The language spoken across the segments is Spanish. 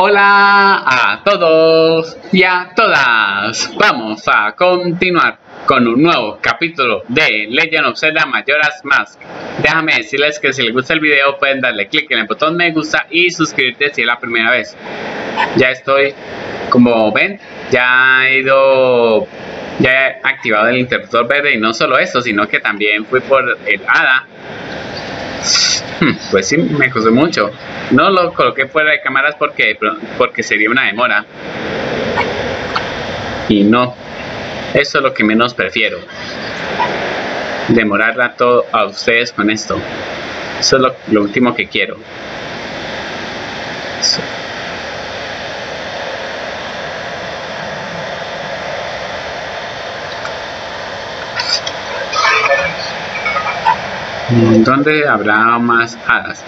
Hola a todos y a todas. Vamos a continuar con un nuevo capítulo de Legend of Zelda Majora's Mask. Déjame decirles que si les gusta el video pueden darle clic en el botón me gusta y suscribirte si es la primera vez. Ya estoy, como ven, ya he ido, ya he activado el interruptor verde y no solo eso, sino que también fui por el hada pues sí, me costó mucho. No lo coloqué fuera de cámaras porque, porque sería una demora. Y no, eso es lo que menos prefiero. Demorar rato a ustedes con esto. Eso es lo, último que quiero. ¿Dónde habrá más hadas?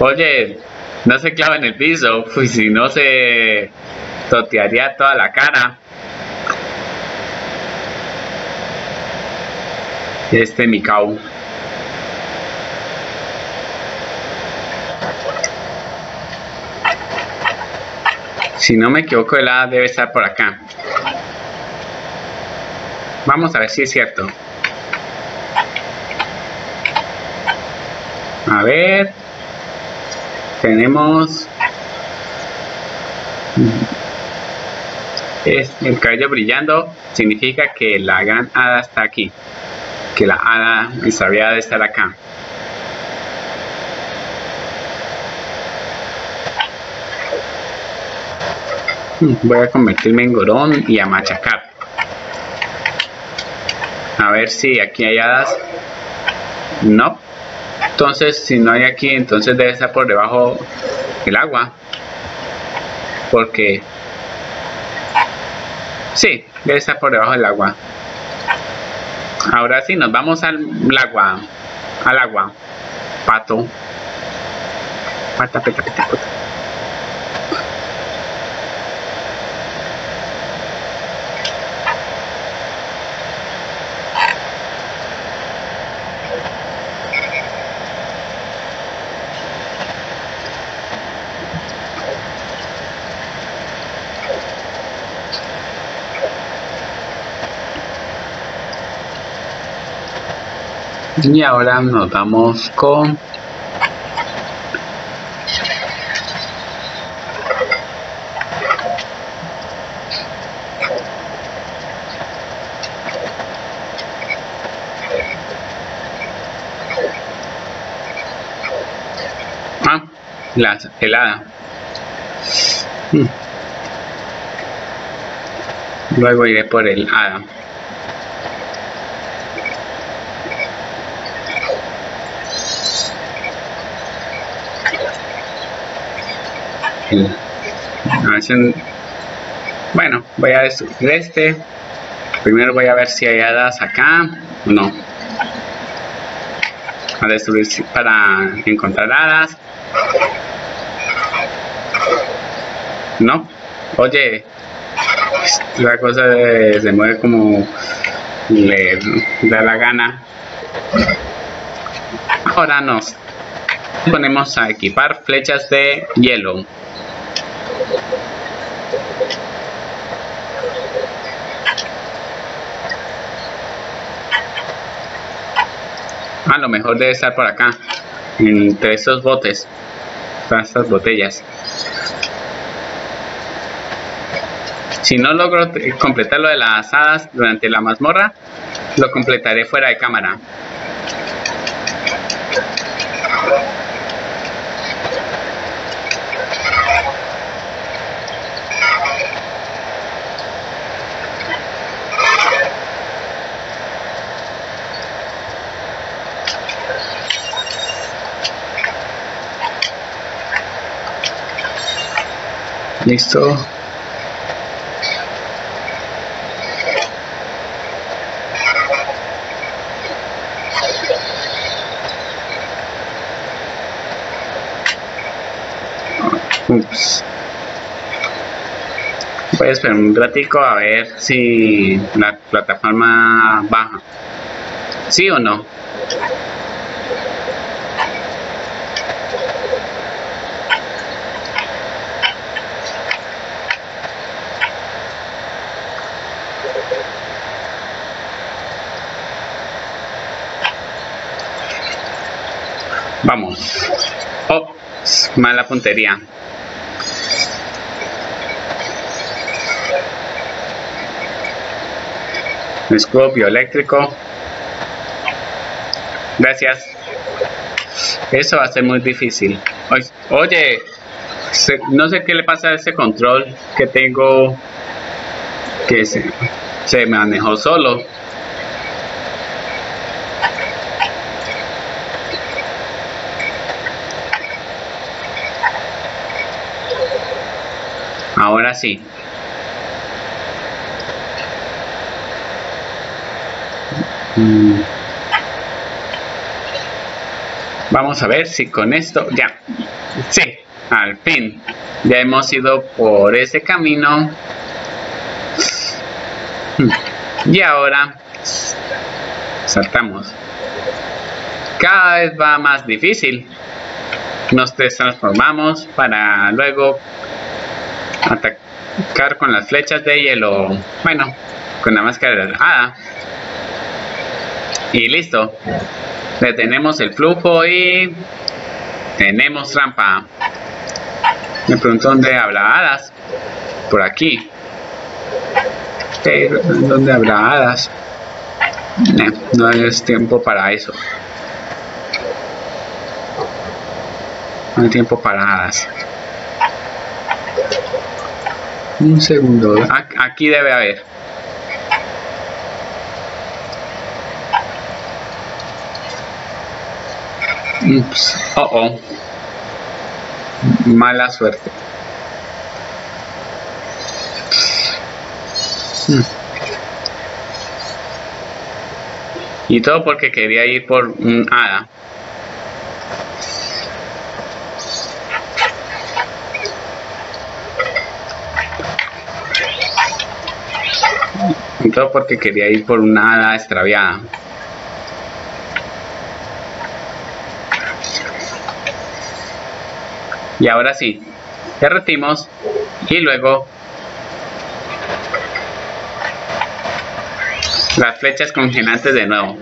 Oye, no se clava en el piso, pues si no se totearía toda la cara. Este Mikau. Si no me equivoco, el hada debe estar por acá. Vamos a ver si es cierto. A ver. Tenemos... Es el cabello brillando significa que la gran hada está aquí. Que la hada sabía de estar acá. Voy a convertirme en gorón y a machacar. A ver si aquí hay hadas. No. Entonces, si no hay aquí, entonces debe estar por debajo el agua. Porque... Sí, debe estar por debajo del agua. Ahora sí, nos vamos al agua. Al agua. Pato. Pata. Y ahora nos vamos con ah, la helada. Hmm. Luego iré por el hada. Bueno, voy a destruir este. Primero voy a ver si hay hadas acá no. A destruir para encontrar hadas. No. Oye, la cosa se mueve como le da la gana. Ahora nos ponemos a equipar flechas de hielo. A lo mejor debe estar por acá, entre estos botes, estas botellas. Si no logro completar lo de las hadas durante la mazmorra, lo completaré fuera de cámara. Listo. Ups. Voy a esperar un ratico a ver si la plataforma baja. ¿Sí o no? Mala puntería. Escudo bioeléctrico. Gracias. Eso va a ser muy difícil. Oye, no sé qué le pasa a ese control que tengo que se, se manejó solo. Ahora sí. Vamos a ver si con esto ya. Sí, al fin. Ya hemos ido por ese camino. Y ahora saltamos. Cada vez va más difícil. Nos transformamos para luego atacar con las flechas de hielo. Bueno, con la máscara de hada. Y listo. Detenemos el flujo y tenemos trampa. Me pregunto dónde habrá hadas. Por aquí. ¿Dónde habrá hadas? no es tiempo para eso. No hay tiempo para hadas. Un segundo. Aquí debe haber. Ups. Oh, oh. Mala suerte. Hmm. Y todo porque quería ir por un hada. Todo porque quería ir por una hada extraviada. Y ahora sí, derretimos y luego las flechas congelantes de nuevo.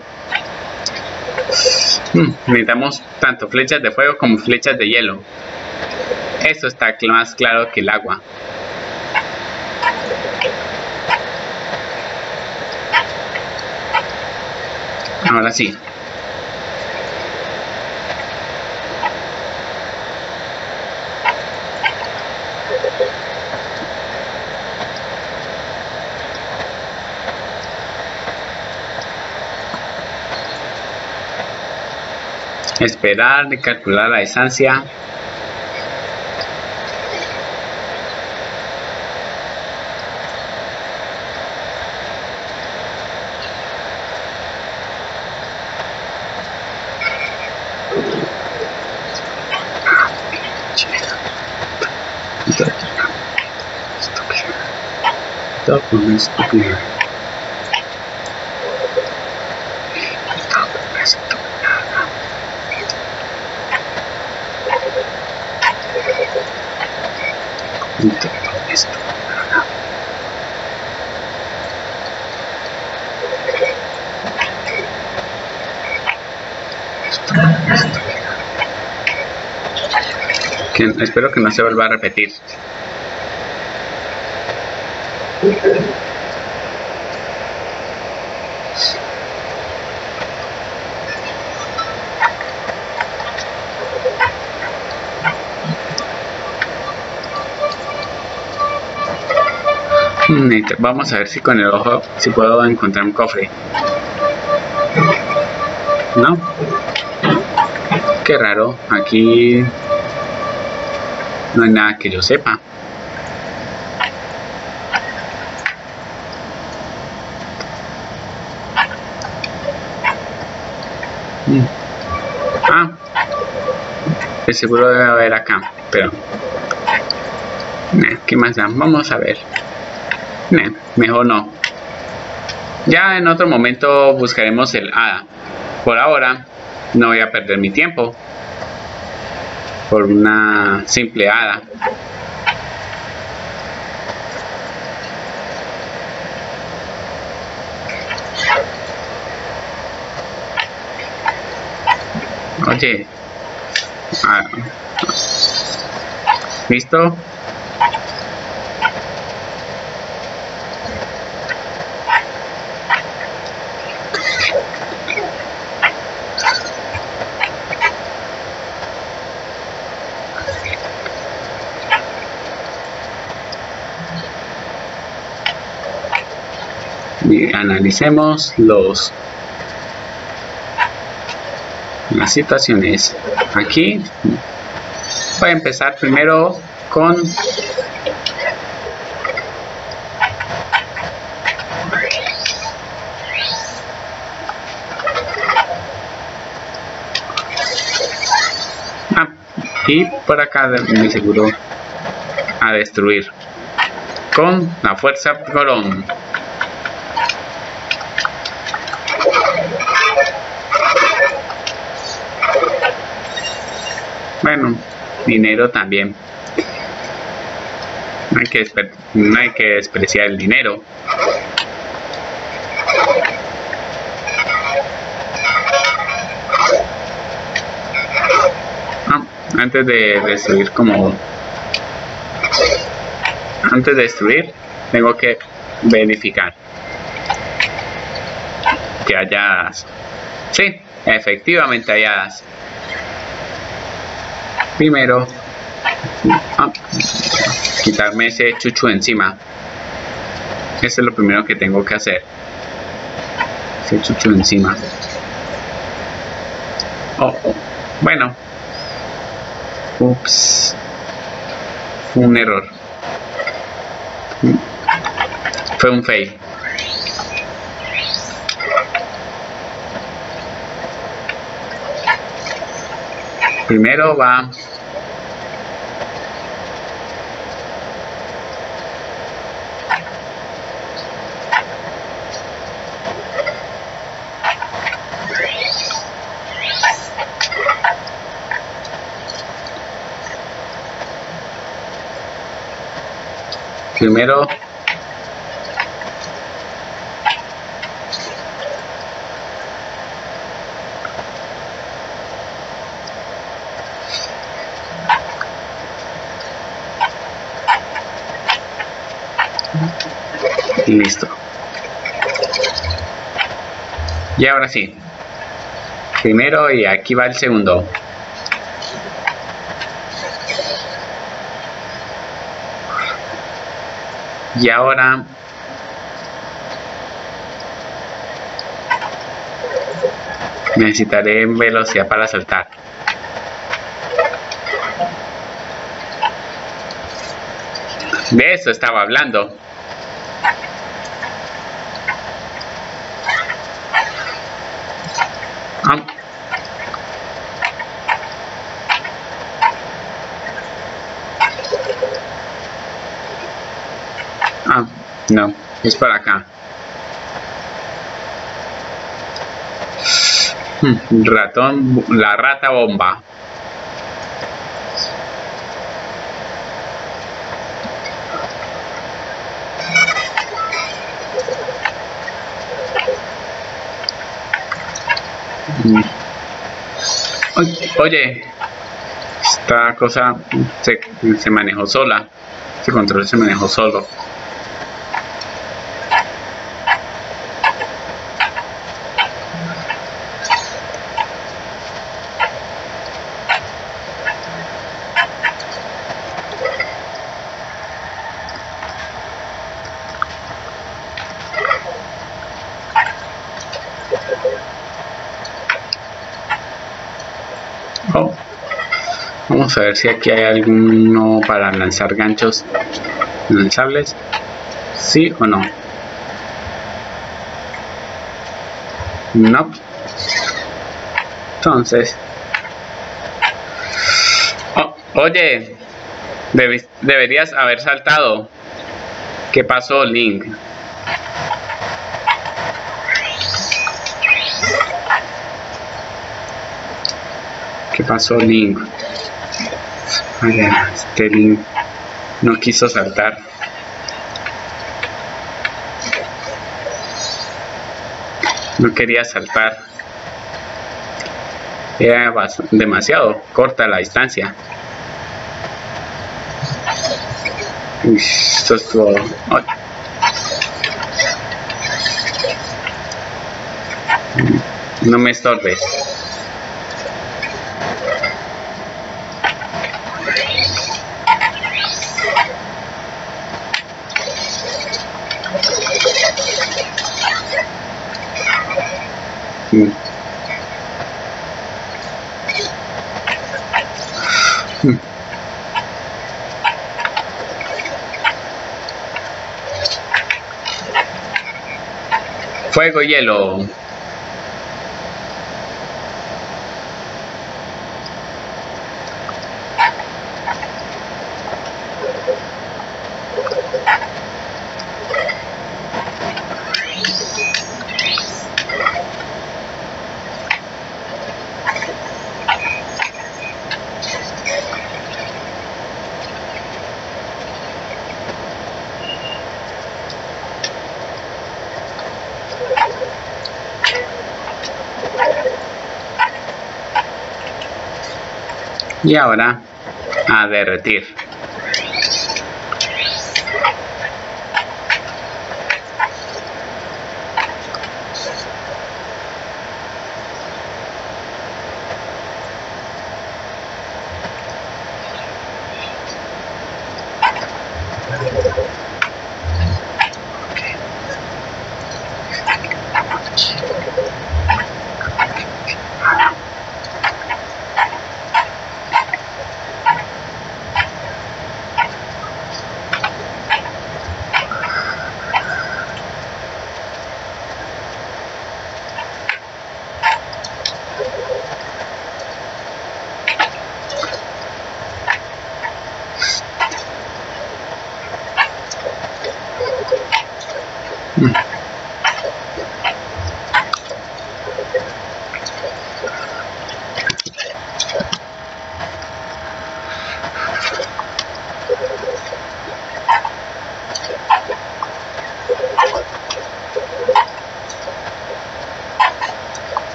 Hmm, necesitamos tanto flechas de fuego como flechas de hielo. Esto está más claro que el agua. Ahora sí. Esperar de calcular la distancia. Stop. Stop here. Stop, please. Stop here. Espero que no se vuelva a repetir. Vamos a ver si con el ojo si puedo encontrar un cofre. ¿No? Qué raro. Aquí no hay nada que yo sepa. Mm. Ah, de seguro debe haber acá, pero... ¿Qué más da? Vamos a ver. mejor no. Ya en otro momento buscaremos el hada. Por ahora, no voy a perder mi tiempo por una simple hada. Oye, ¿Listo? y analicemos los las situaciones. Aquí voy a empezar primero con ah, y por acá me seguro a destruir con la fuerza Corón Bueno, dinero también. No hay que, despreciar el dinero. Ah, antes de destruir como... Antes de destruir, tengo que verificar que haya... Sí, efectivamente halladas primero ah, quitarme ese chuchu encima. Eso es lo primero que tengo que hacer. Ese chuchu encima. Oh, bueno. Ups. Un error. Fue un fail. Primero va primero. Y listo. Y ahora sí. Primero y aquí va el segundo y ahora necesitaré velocidad para saltar. De eso estaba hablando ah. Ah, no, es para acá. Hmm, ratón, la rata bomba. Hmm. Oye, esta cosa se, se manejó sola. Este control se manejó solo. Vamos a ver si aquí hay alguno para lanzar ganchos lanzables. ¿Sí o no? No. Entonces. Oh, oye, deberías haber saltado. ¿Qué pasó, Link? Pasó, Link? este Link no quiso saltar. No quería saltar. Era demasiado corta la distancia. Uy, esto estuvo... Ay. No me estorbes. Fuego, hielo. Y ahora a derretir.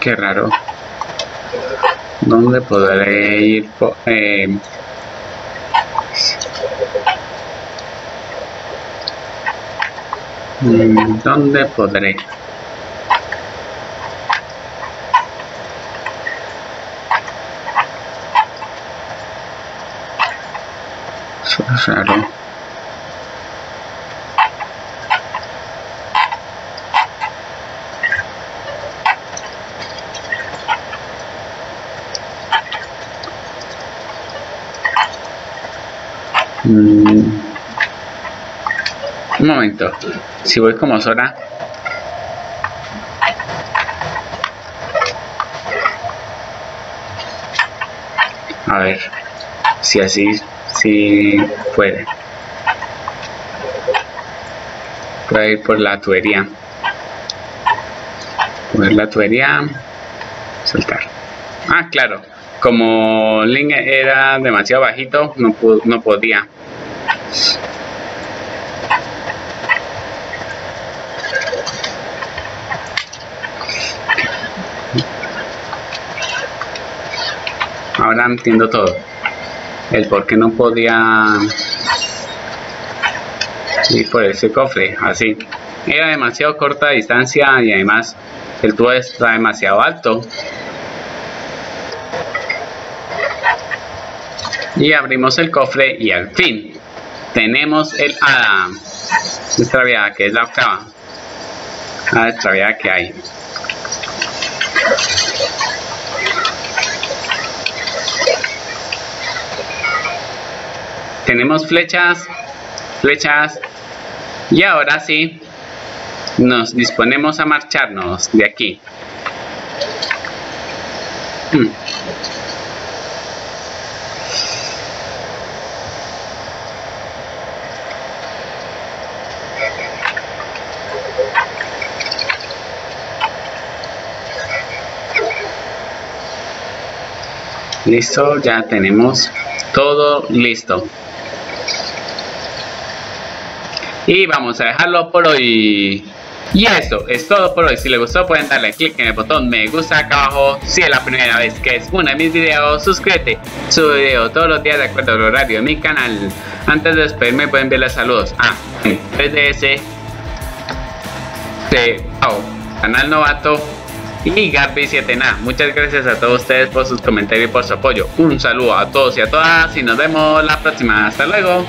Qué raro. ¿Dónde podré ir? po- eh, ¿Dónde podré? Eso es raro. Mm. Un momento. Si voy como Sora. A ver. Si así. Si puede. Puede ir por la tubería. Poner la tubería. Soltar. Ah, claro. Como Link era demasiado bajito, no, no podía. Ahora entiendo todo. El por qué no podía ir por ese cofre, así. Era demasiado corta distancia y además el tubo está demasiado alto. Y abrimos el cofre y al fin tenemos el hada extraviada, que es la octava. Hada extraviada que hay. Tenemos flechas, flechas. Y ahora sí, nos disponemos a marcharnos de aquí. Hmm. Listo, ya tenemos todo listo. Y vamos a dejarlo por hoy. Y eso es todo por hoy. Si les gustó pueden darle click en el botón me gusta acá abajo. Si es la primera vez que es uno de mis videos, suscríbete. Subo video todos los días de acuerdo al horario de mi canal. Antes de despedirme pueden enviarle saludos a 3DS, de Canal Novato y Gabi 7 na Muchas gracias a todos ustedes por sus comentarios y por su apoyo. Un saludo a todos y a todas y nos vemos la próxima. Hasta luego.